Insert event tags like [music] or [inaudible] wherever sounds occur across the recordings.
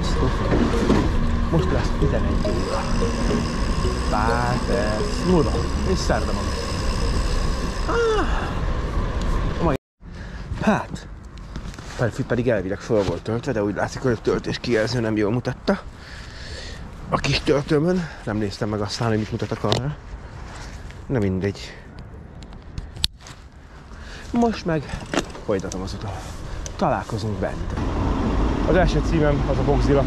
Azt Most lesz 11 óra. Pár perc múlva. És szerda van. Hát, Perfi pedig elvileg fel volt töltve, de úgy látszik, hogy a töltés kijelző nem jól mutatta. A kis töltőmön, nem néztem meg aztán, hogy mit mutat a kamera. Na mindegy. Most meg folytatom az utat. Találkozunk bent. Az első címem az a Boxzilla.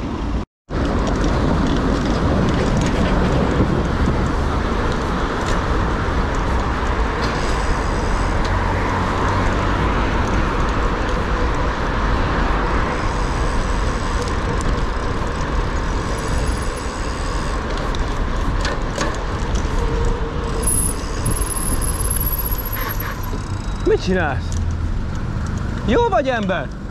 Mit csinálsz? Jó vagy ember?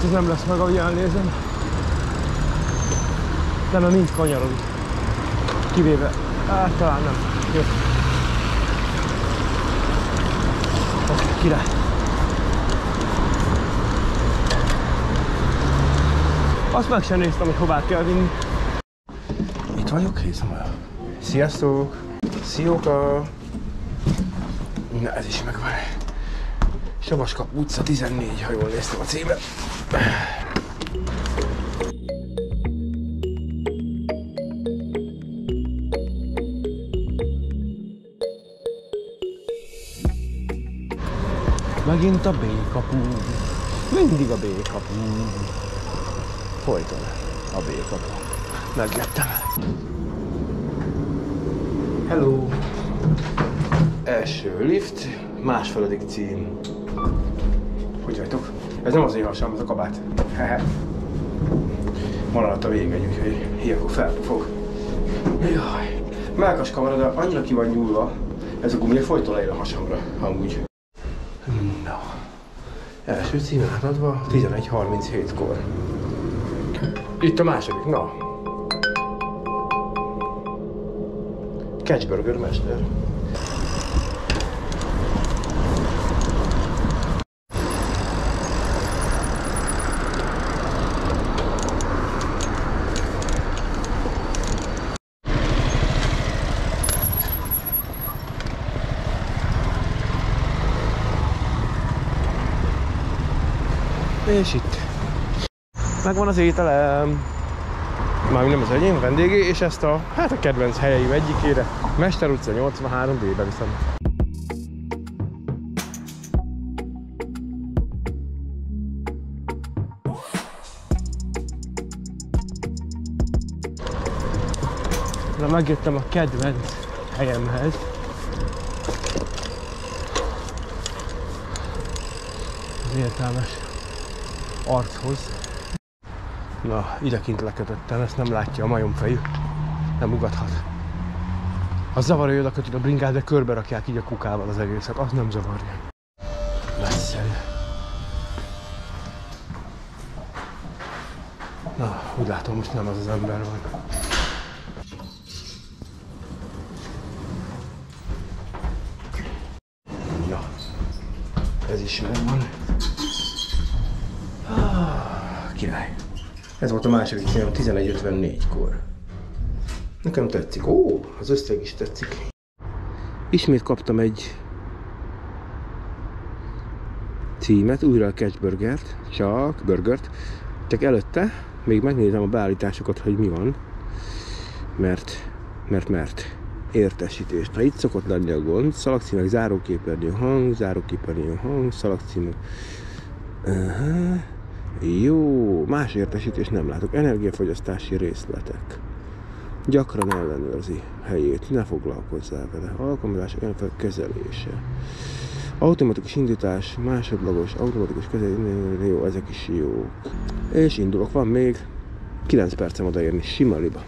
Hát ez nem lesz meg, ahogy elnézem. Mert mind kanyarodik. Kivéve, hát talán nem. Jó. Oké, király. Azt meg sem néztem, hogy hová kell vinni. Itt vagyok, hiszem Sziasztok! Szióka! Na, ez is megvan. Savaskap utca 14, ha jól néztem a címet. Megint a B-kapu. Mindig a B-kapu. Folyton a B-kapu. Megjöttem. Hello! Első lift, másfeledik cím. Hogy vagytok? Ez nem az én hasam, ez a kabát. [laughs] Maradt a végegy, úgyhogy ilyenkor felfog. Jaj. Melkas kamera, de annyira ki van nyúlva, ez a gumi folyton leér a hasamra, amúgy. Na. Első cím átadva 11.37-kor. Itt a második, na. Catchburger mester. És itt. Megvan az ételem. Már nem az enyém, vendégé, és ezt a, hát a kedvenc helyeim egyikére, Mester utca 83B-be viszem. Na, megjöttem a kedvenc helyemhez. Az értelmes archoz. Na, idekint lekötöttem, ezt nem látja a majomfejű. Nem ugathat. Az zavarja, hogy lekötött a bringát, de körbe rakják így a kukával az egészet. Az nem zavarja. Nagyszerű. Na, úgy látom, most nem az az ember van. Na, ez is megvan. Ah, király. Ez volt a második cím, 11.54-kor. Nekem tetszik. Ó, az összeg is tetszik. Ismét kaptam egy címet, újra a Catchburgert, csak burgert. Csak előtte még megnézem a beállításokat, hogy mi van. Mert, mert, mert értesítés. Na itt szokott lenni a gond. Szalagcímek, záróképernyő hang, záróképernyő hang, szalagcímek. Uh-huh. Jó, más értesítés nem látok. Energiafogyasztási részletek. Gyakran ellenőrzi helyét, ne foglalkozzál vele. Alkalmazások kezelése. Automatikus indítás, másodlagos, automatikus kezelés, jó, ezek is jók. És indulok, van még 9 percem odaérni, sima liba.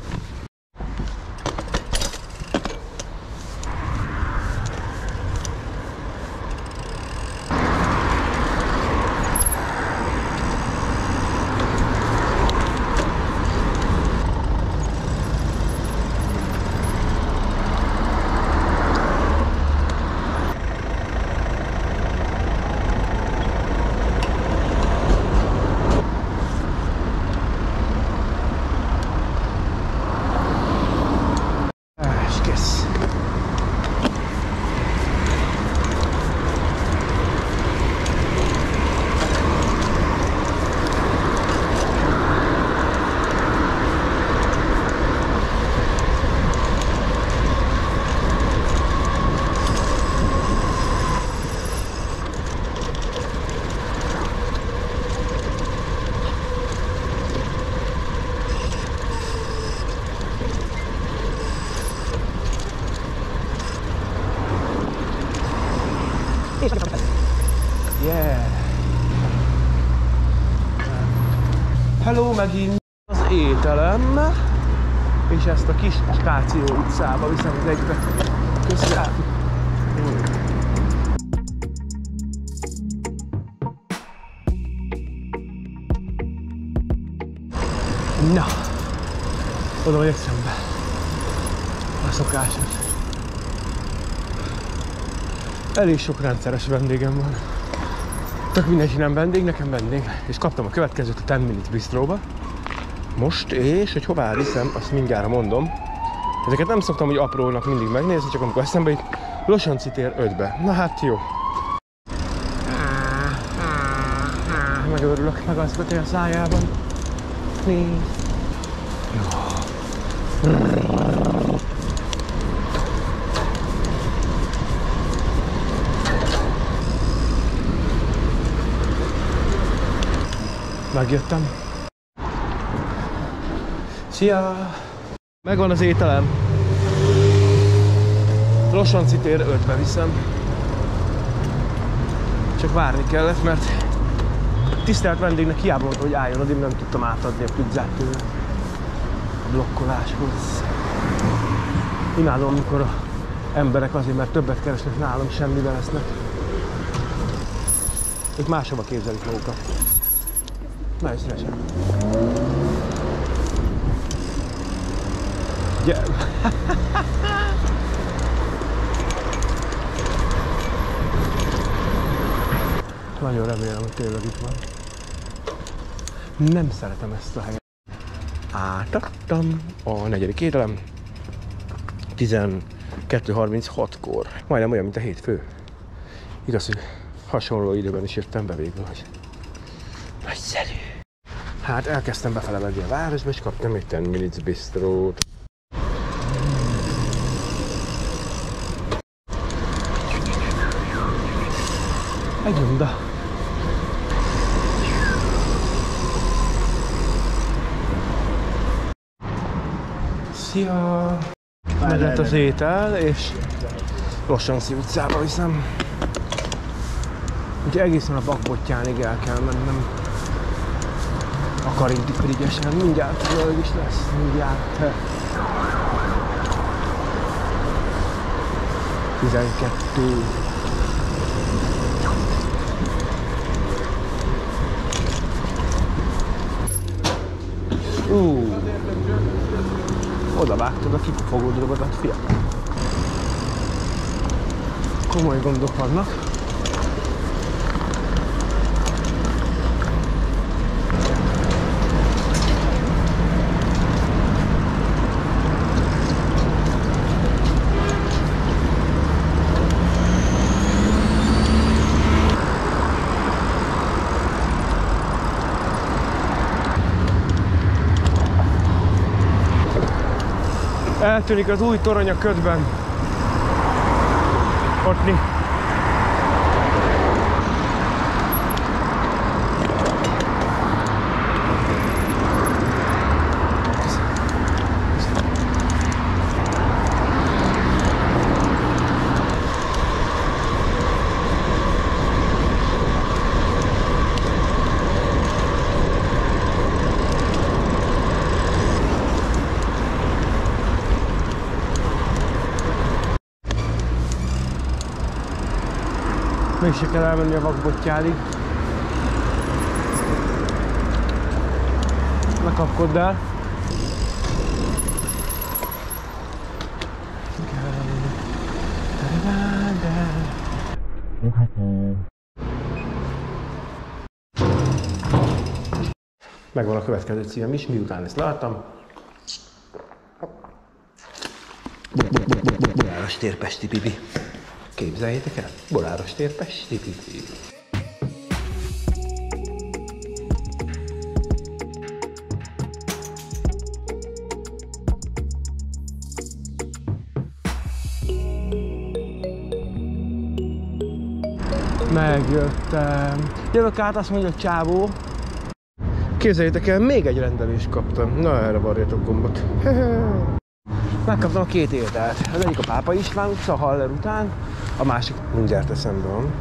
Yeah! Hello, megint az ételem, és ezt a kis Skáció utcába viszem az egybe. Köszönöm. Na, oda vagyok szembe. A szokásos. Elég sok rendszeres vendégem van. Tök mindenki nem vendég, nekem vendég. És kaptam a következőt a 10 Minutes Bistróba. Most, és hogy hová viszem, azt mindjárt mondom. Ezeket nem szoktam, hogy aprónak mindig megnézni, csak amikor eszembe jut. Losonci tér 5-be. Na hát jó. Megőrülök, megasztott a szájában. Nézd. Megjöttem. Szia! Megvan az ételem. Losonci tér 5-be viszem. Csak várni kellett, mert tisztelt vendégnek hiába volt, hogy álljon odébb, nem tudtam átadni a pizzát tőle. A blokkoláshoz. Imádom, amikor a emberek azért, mert többet keresnek nálam, semmiben lesznek. Ők máshova képzelik magukat. Nagyon szívesen. Gyere. Nagyon remélem, hogy tényleg itt van. Nem szeretem ezt a helyet. Átadtam a negyedik ételem. 12.36-kor. Majdnem olyan, mint a hétfő. Igaz, hogy hasonló időben is jöttem be végül, hogy nagyszerű. Hát elkezdtem befele menni a városba, és kaptam egy 10 minutes bistrót. Egy runda. Szia! Meg lett az étel, és Lossanci utcába viszem. Úgyhogy egészen a bakbottyánig el kell mennem. A karinti frigyesen. Mindjárt völgy is lesz. Mindjárt. 12. Ú, oda vágtad a kipufogó dolgodat, fia. Komoly gondok vannak. Eltűnik az új torony a ködben. Ott kell elmenni a vakbottyálig. Ne kapkodd el. Megvan a következő cím is, miután ezt láttam. Boráros térpesti pipi. Képzeljétek el, Boráros térpesti pipi. Megjöttem. Jövök át, azt mondja a csávó. Képzeljétek el, még egy rendelést kaptam. Na, erre varjatok gombot. Megkaptam a két ételt. Az egyik a Pápa István utca, a Haller után, a másik mindjárt eszembe van.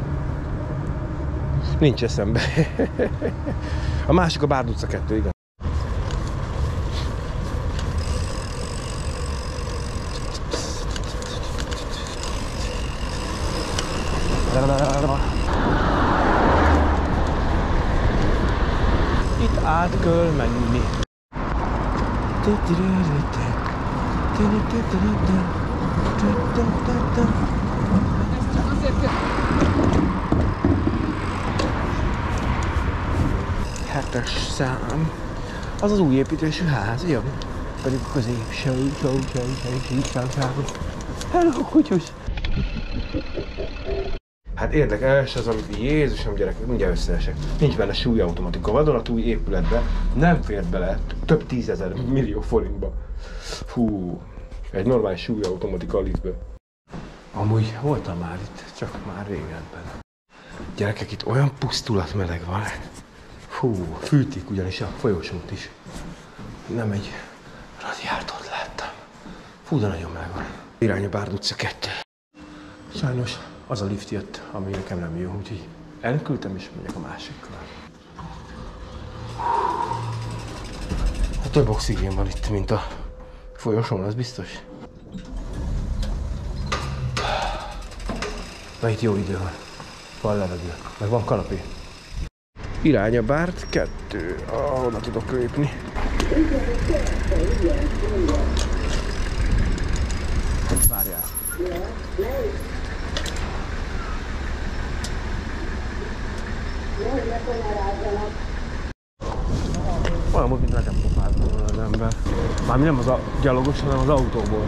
Nincs eszembe. [laughs] A másik a Bárd utca 2, igen. Itt át kell menni. Hetes szám. Az az új építésű ház, jó? Pedig a középső, show, show, show, show. Hello, kutyus! Hát érdekes az, amit Jézusom gyerekek, mindjárt összeesek. Nincs benne súlyautomatika. Vadonatúj épületbe nem fér bele több tízezer millió forintba. Fú, egy normális súlyautomatika a liftbe. Amúgy voltam már itt, csak már régebben. Gyerekek, itt olyan pusztulat meleg van. Fú, fűtik ugyanis a folyosót is. Nem egy radiátort láttam. Fú, de nagyon meleg van. Irány a Bárd utca 2. Sajnos az a lift jött, ami nekem nem jó, úgyhogy elküldtem és megyek a másikkal. Hát több oxigén van itt, mint a folyosón, az biztos. Na itt jó idő van. Van levegő, meg van kanapé. Irány a Bárt 2, ahol tudok lépni. Várjál. Olyan, mint nekem pofált volna az ember. Mármint nem az a gyalogos, hanem az autóból.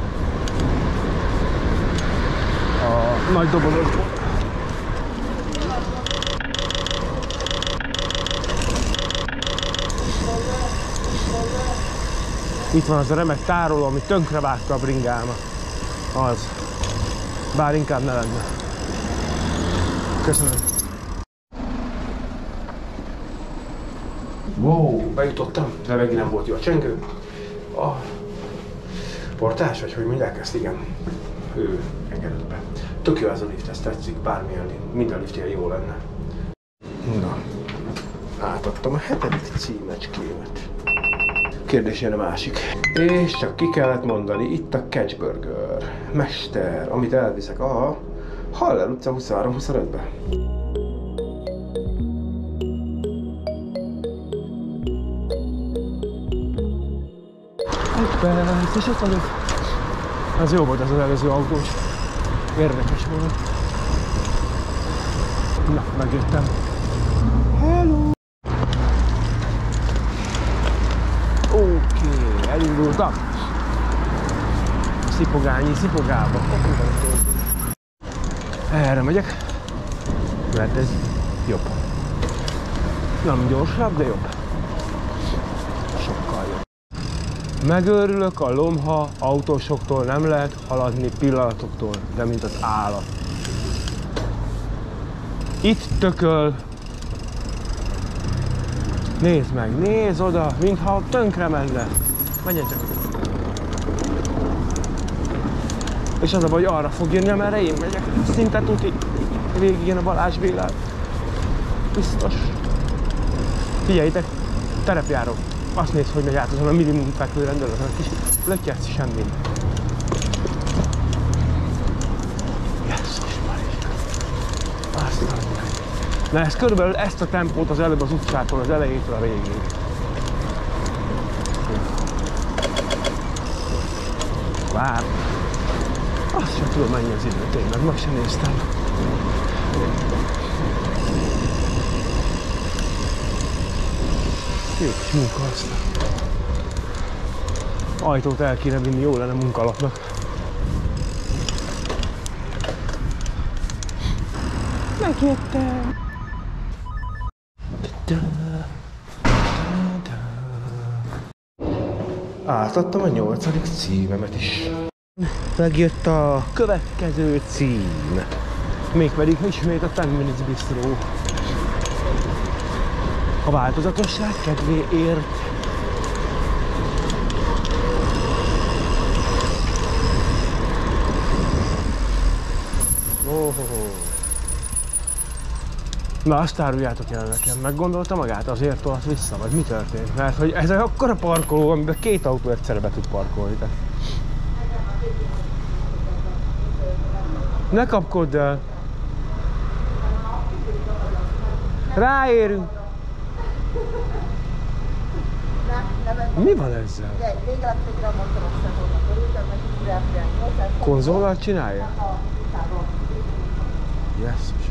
A nagy dobozokból. Itt van az a remek tároló, ami tönkre vágta a bringámat. Az. Bár inkább ne lenne. Köszönöm. Wow, bejutottam, de megint nem volt jó a csengő. A portás, vagy hogy mondják ezt, igen. Ő engedett be. Tök jó ez a lift, ez tetszik, bármilyen lift, minden liftje jó lenne. Na, átadtam a hetedik címecskémet. Kérdés jön a másik. És csak ki kellett mondani, itt a Catchburger. Mester, amit elviszek a Haller utca 23-25-be. Egy perc, és ott vagyok. Ez jó volt ez az előző autós. Érdekes volt. Na, megjöttem. Hello! Oké, elindultam. Szipogányi, szipogába. Erre megyek, mert ez jobb. Nem gyorsabb, de jobb. Sokkal jobb. Megőrülök a lomha autósoktól, nem lehet haladni pillanatoktól, de mint az állat. Itt tököl. Nézd meg, nézd oda, mintha tönkre menne. Menjen csak. És az a baj, arra fog jönni, amerre én megyek. Szinte tuti. Végig jön a Balázs Bélát. Biztos. Figyeljétek, terepjáró. Azt néz, hogy megy át azon a minimum fekvő rendelően, kis lötyesz semmi. Na ez körülbelül ezt a tempót az előbb az utcától, az elejétől a végéig. Vár. Azt sem tudom mennyi az idő, tényleg, meg sem néztem. Jó kis munka aztán. Ajtót el kéne vinni, jó lenne munkalapnak. Megjöttem. Átadtam a nyolcadik címemet is. Megjött a következő cím. Mégpedig ismét a 10 Minutes Bistro. A változatosság kedvéért Na, azt áruljátok el nekem. Meggondolta magát? Azért tolt vissza? Vagy mi történt? Mert hogy ez egy akkora parkoló, amiben két autó egyszerre be tud parkolni. De... Ne kapkodd el! Ráérünk! Mi van ezzel? Konzollal csinálja? Yes.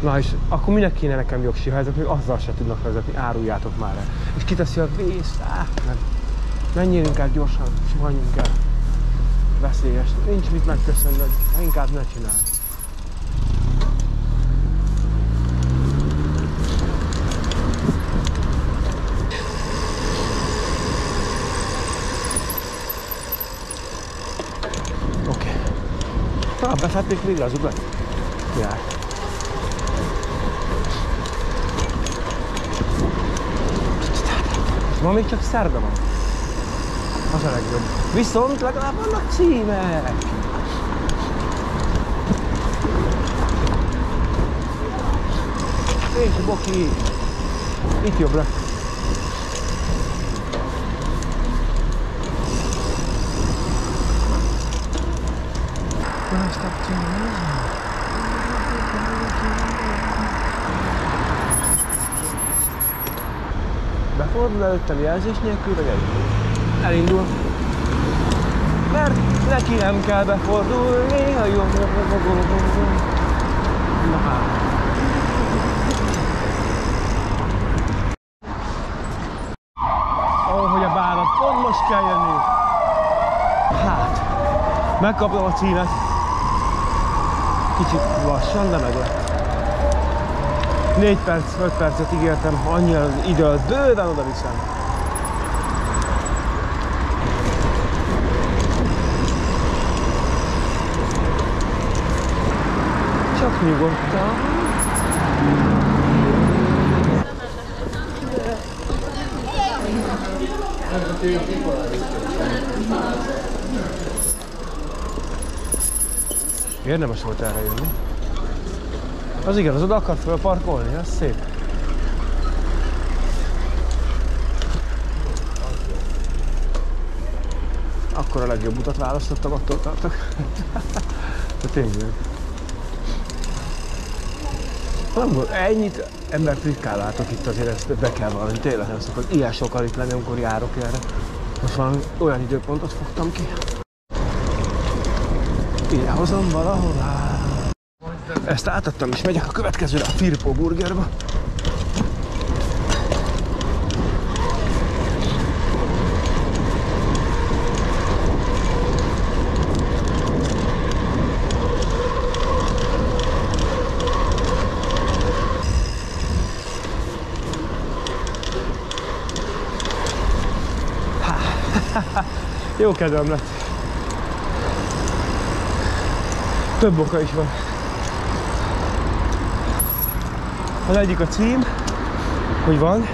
Na és akkor minek kéne nekem jogsi, ha ezek még azzal se tudnak vezetni, áruljátok már el. És kiteszi a vészt, áh, nem. Menjünk el gyorsan, suhanjunk el. Veszélyes, nincs mit megköszönnöd, inkább ne csinálj. Oké. Okay. Ah, befették végre az ugat? Jár. Ma még csak szerda van. Az a legjobb. Viszont legalább vannak címek. És boki. Itt jobbra. Befordul előttem jelzés nélkül, vagy elindul? Elindul. Mert neki nem kell befordulni, ha jó. Na hát. Ahogy a bánat, pont most kell jönni. Hát, megkaptam a címet. Kicsit lassan, de meg lett. 4 perc, 5 percet ígértem, annyira az idő, bőven oda viszem. Csak nyugodtan. Érdemes volt erre jönni. Az igen, az oda akart fölparkolni, ez szép. Akkor a legjobb utat választottam, attól tartok. [laughs] De tényleg. Nem volt, ennyit embert ritkán látok itt azért, ezt be kell valami, tényleg nem szokott ilyen sokan itt lenni, amikor járok erre. Most valami olyan időpontot fogtam ki. Ide hozom valahová. Ezt átadtam és megyek a következőre, a Firpo Burgerba. Jó kedvem lett. Több oka is van. Az egyik a cím, hogy van,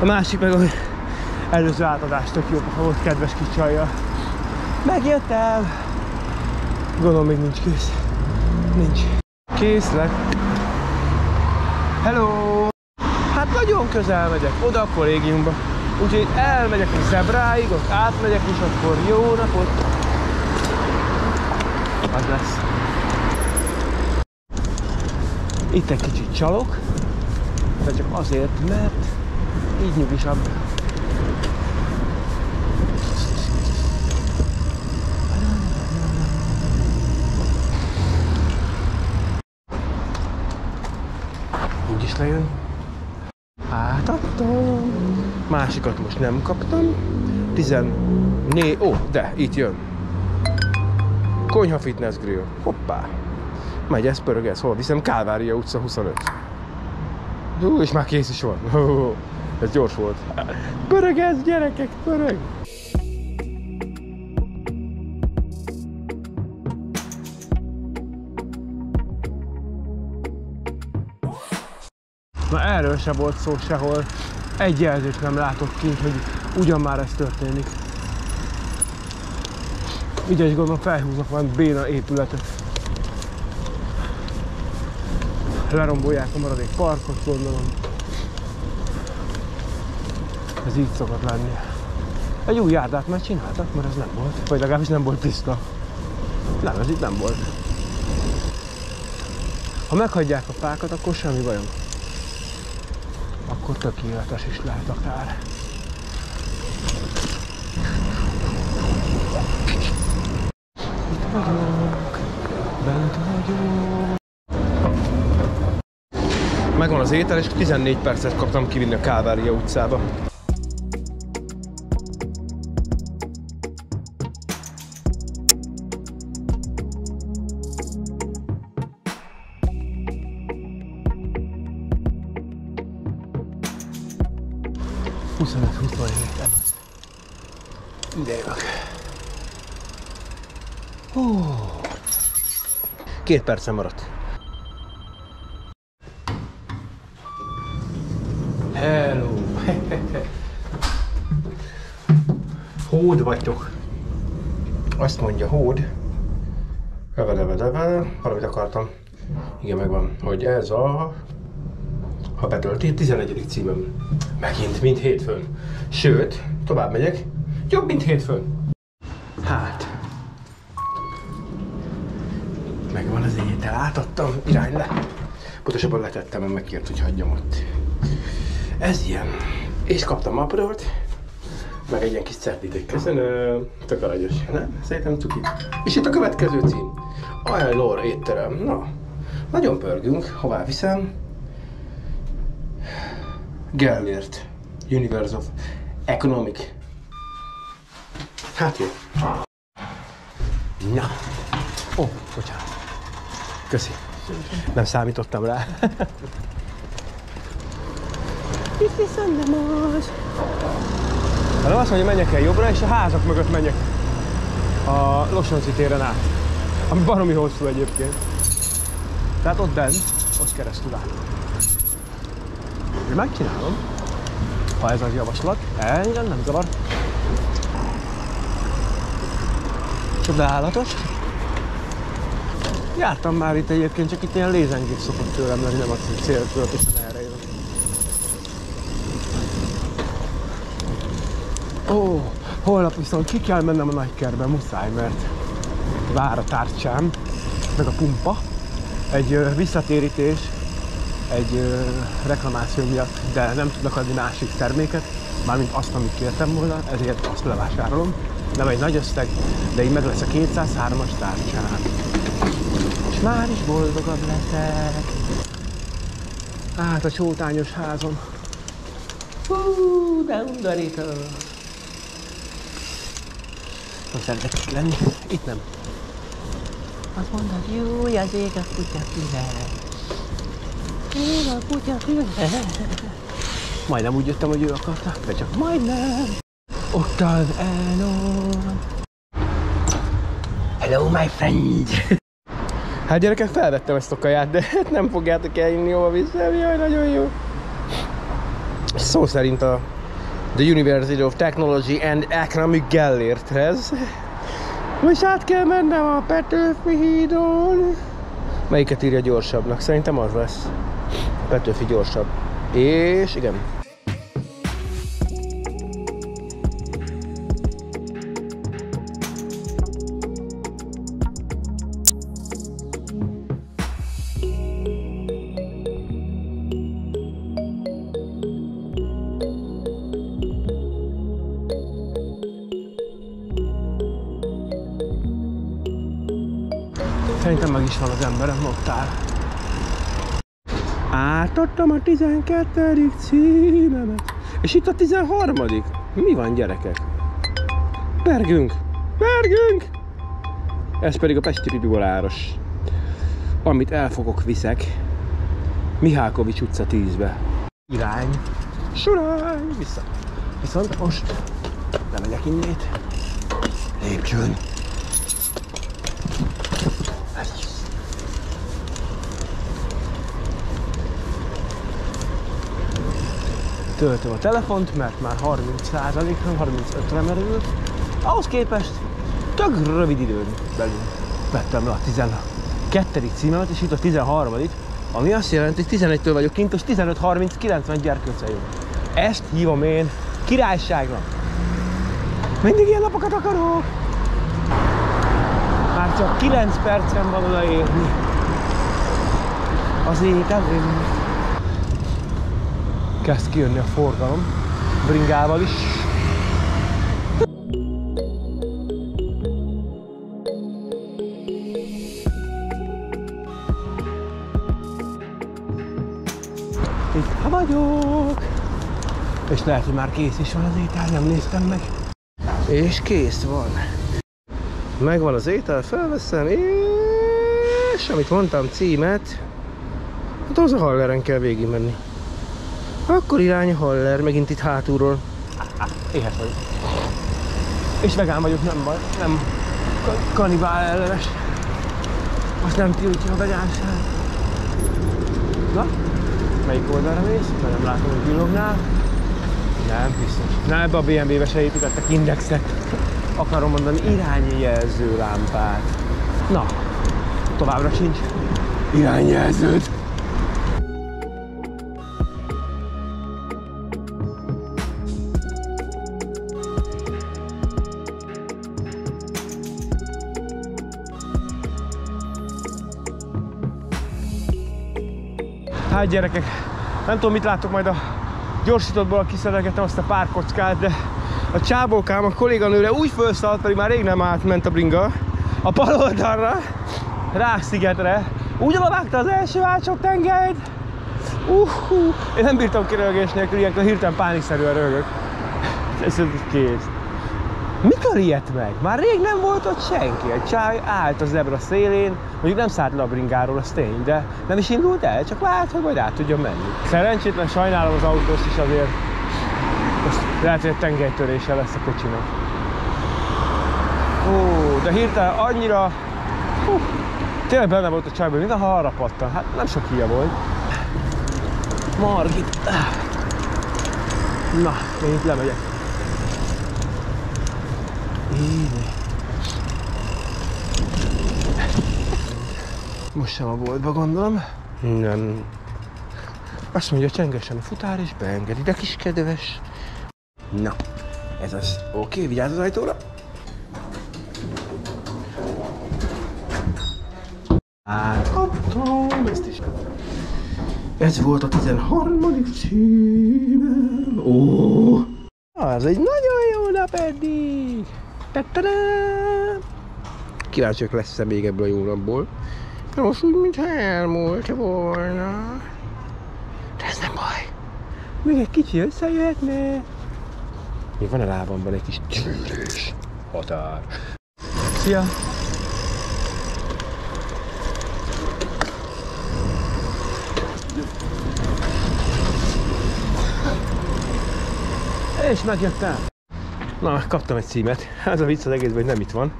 a másik meg, hogy előző átadás tök jó, volt kedves kis csajja. Megjöttem! Gondolom még nincs kész. Nincs. Kész lett. Hello! Hát nagyon közel megyek, oda a kollégiumba. Úgyhogy elmegyek a zebráig, ott átmegyek, és akkor jó napot! Az lesz. Itt egy kicsit csalok, de csak azért, mert így nyugisabb. Úgy is lejön. Átadtam. Másikat most nem kaptam. 14... Ó, de itt jön. Konyha Fitness Grill. Hoppá. Megy, ez pörög, hol viszem? Kálvária utca 25. Hú, és már kész is van. Ez gyors volt. Pörög gyerekek, pörög! Na erről se volt szó sehol. Egy jelzést nem látok kint, hogy ugyan már ez történik. Ugye is gondolom felhúznak valami béna épületet. Lerombolják a maradék parkot, gondolom. Ez így szokott lenni. Egy új járdát már csináltak, mert ez nem volt. Vagy legalábbis nem volt tiszta. Nem, ez itt nem volt. Ha meghagyják a fákat, akkor semmi bajom. Akkor tökéletes is lehet akár. Itt vagyok, étel, és 14 percet kaptam kivinni a Kálvária utcába. Két percen maradt. Hello! Hód vagytok. Azt mondja hód. Leve, leve, leve. Valamit akartam. Igen, megvan. Hogy ez a... Ha betölti, 11. címem. Megint, mint hétfőn. Sőt, tovább megyek. Jobb, mint hétfőn. Hát. Megvan az étel, átadtam, irány le. Pontosabban letettem, mert megkért, hogy hagyjam ott. Ez ilyen. És kaptam aprót, meg egy ilyen kis cetlit. Köszönöm. Tök aranyos. Nem? Szerintem cuki. És itt a következő cím. Ajlor étterem. Na, nagyon pörgünk. Hová viszem? Gellért. Universe of Economic. Hát jó. Na. Ó, oh, bocsánat. Köszi. Nem számítottam rá. Itt viszont nem az. Hát azt mondja, menjek el jobbra, és a házak mögött menjek a Losonci téren át. Ami baromi hosszú egyébként. Tehát ott bent, ott keresztül át. Én megcsinálom, ha ez az javaslat. Engem nem zavar. Csodálatos. Jártam már itt egyébként, csak itt ilyen lézengés szokott tőlem lenni, nem hogy céltudatosan erre jövök. Ó, holnap viszont ki kell mennem a nagykerbe, muszáj, mert vár a tárcsám, meg a pumpa. Egy ö, visszatérítés, egy ö, reklamáció miatt, de nem tudnak adni másik terméket, mármint azt, amit kértem volna, ezért azt levásárolom. Nem egy nagy összeg, de így meg lesz a 203-as tárcsám. És már is boldogabb leszek. Hát a csótányos házon. Hú, de undorító. Nem szeretek itt lenni. Itt nem. Azt mondod, jó, az ég a kutya füle. Ég a kutya füle. Majdnem úgy jöttem, hogy ő akarta, de csak majdnem. Octave Enon. Hello, my friend. [laughs] Hát gyerekek, felvettem ezt a kaját, de [laughs] nem fogjátok elinni jól viszem, jaj, nagyon jó. Szó szerint a The University of Technology and Economic Gellérthez. Most át kell mennem a Petőfi hídon. Melyiket írja gyorsabbnak? Szerintem az lesz. Petőfi gyorsabb. És igen. Szerintem meg is van az emberem, áll. Átadtam a 12. címemet. És itt a 13. Mi van gyerekek? Pergünk! Pergünk! Ez pedig a Pesti Pipiboláros. Amit elfogok, viszek. Mihálkovics utca 10-be. Irány. Surány! Vissza. Viszont most lemegyek innét. Lépcsőn. Töltöm a telefont, mert már 30%-ra, 35-re merült. Ahhoz képest tök rövid időn belül vettem le a 12. címemet, és itt a 13 Ami azt jelenti, hogy 11-től vagyok kint, és 15.30-90 gyerkőce jön. Ezt hívom én királyságnak. Mindig ilyen napokat akarok. Már csak 9 percen van odaérni. Az ételem. Kezd kijönni a forgalom. Bringával is. Itt vagyok. És lehet, hogy már kész is van az étel, nem néztem meg. És kész van. Megvan az étel, felveszem, és amit mondtam címet, hát az a Halleren kell végig menni. Akkor irány Haller, megint itt hátulról. Éhes vagyok. És vegán vagyok, nem baj, nem kanibál ellenes. Azt nem tiltja a vegánság. Na, melyik oldalra mész? Mert nem látom, hogy villognál. Nem, biztos. Na ebbe a BMW-be se építettek indexet. Akarom mondani irányjelző lámpát. Na, továbbra sincs irányjelződ. Hát gyerekek, nem tudom mit látok majd a gyorsítottból kiszedegetem azt a pár kockát, de a csábókám a kolléganőre úgy felszaladt, pedig már rég nem átment a bringa, a bal oldalra, Rák-szigetre, úgy alavágta az első átsok tengelyt, uh, uh, én nem bírtam kirölgés nélkül, ilyenkor hirtelen pánikszerűen rögök. Ez kész. Mikor ilyet meg? Már rég nem volt ott senki. Egy csáj állt a zebra szélén, mondjuk nem szállt le a bringáról, az tény, de nem is indult el, csak várt, hogy majd át tudjon menni. Szerencsétlen sajnálom az autós is azért. Most lehet, hogy egy tengelytörése lesz a kocsinak. Ó, de hirtelen annyira... Hú, tényleg benne volt a csajban, mint a arra pattan. Hát nem sok híja volt. Margit. Na, én itt lemegyek. Így. Most sem a boltba gondolom. Nem. Azt mondja, csengesen a futár és beengedi, de kis kedves. Na, ez az. Oké, okay, vigyázz az ajtóra. Átkaptam ezt is. Ez volt a 13. címem. Ó, az egy nagyon jó nap eddig. Kíváncsiak lesz-e még ebből a jó napból. De most úgy, mintha elmúlt volna. De ez nem baj. Még egy kicsi összejöhetne. Még van a lábamban egy kis tűrés. Határ. Szia! És megjöttem. Na, kaptam egy címet. Ez a vicc az egészben, hogy nem itt van.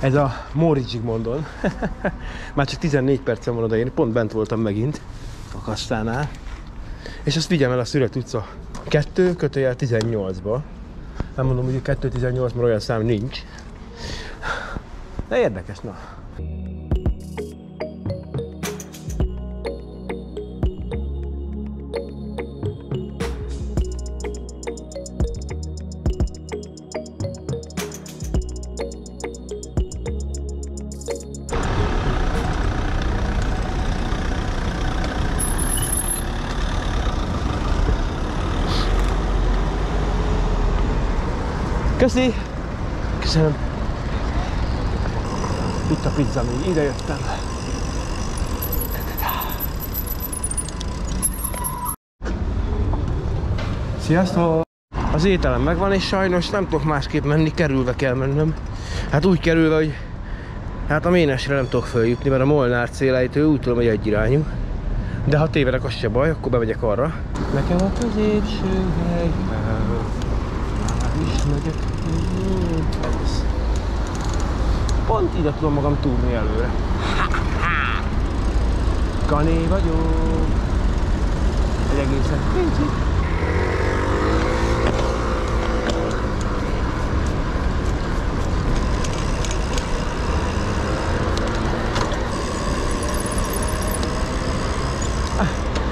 Ez a Móricz Zsigmondon. [laughs] Már csak 14 percen van odaérni, pont bent voltam megint a kasztánál. És azt vigyem el a Szüret utca 2 kötőjel 18-ba. Nem mondom, hogy 2-18, mert olyan szám nincs. De érdekes, na. Köszi! Köszönöm. Itt a pizza, mi ide jöttem. Sziasztok! Az ételem megvan, és sajnos nem tudok másképp menni, kerülve kell mennem. Hát úgy kerülve, hogy hát a Ménesre nem tudok följutni, mert a Molnár célejtő úgy tudom, hogy egyirányú. De ha tévedek, az se baj, akkor bemegyek arra. Nekem a középső hely is megyek. Pont ide tudom magam túrni előre. Kané vagyok. Egy egészen pici.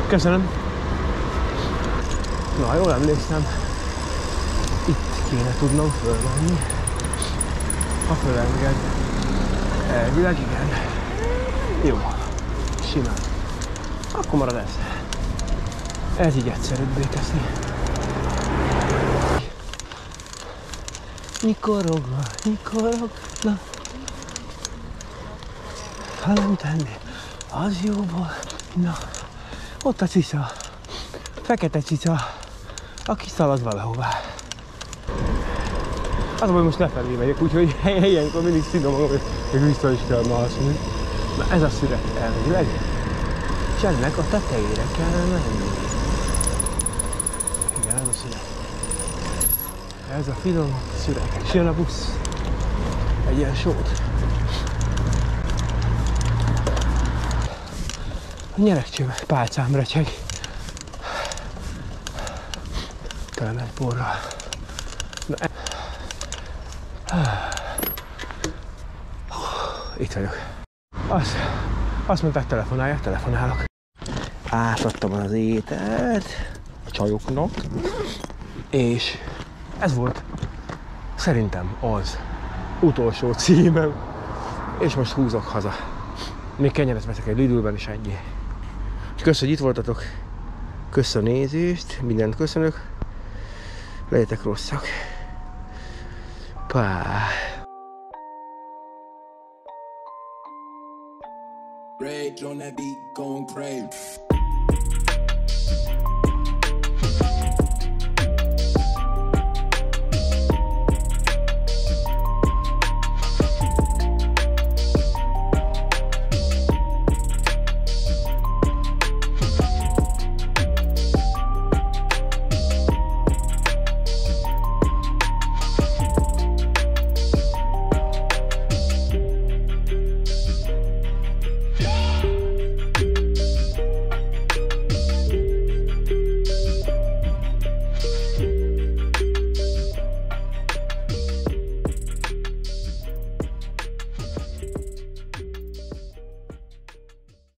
Köszönöm. Na, jól emlékszem, kéne tudnom fölvenni. Ha fölenged. Elvileg igen. Jó. Simán. Akkor marad ez. Ez így egyszerűbbé teszi. Nyikorogva, nyikorogva. Ha nem tenni, az jó volt. Na, ott a cica. Fekete cica. Aki szalad valahová. Az, hogy most lefelé megyek, úgyhogy [laughs] helyenkor mindig színom magam, hogy vissza is kell mászni. Na ez a szüret elvileg. És ennek a tetejére kell menni. Igen, ez a szüret. Ez a finom szüret. És jön a busz. Egy ilyen sót. A nyerekcsőm pálcám recseg. Talán egy porral. Na, Itt vagyok. Azt, azt mondták, telefonálják, telefonálok. Átadtam az ételt a csajoknak, és ez volt szerintem az utolsó címem, és most húzok haza. Még kenyeret veszek egy Lidlben is ennyi. Köszönöm, hogy itt voltatok. Köszönöm a nézést, mindent köszönök. Legyetek rosszak. Pá. On that beat, going crazy.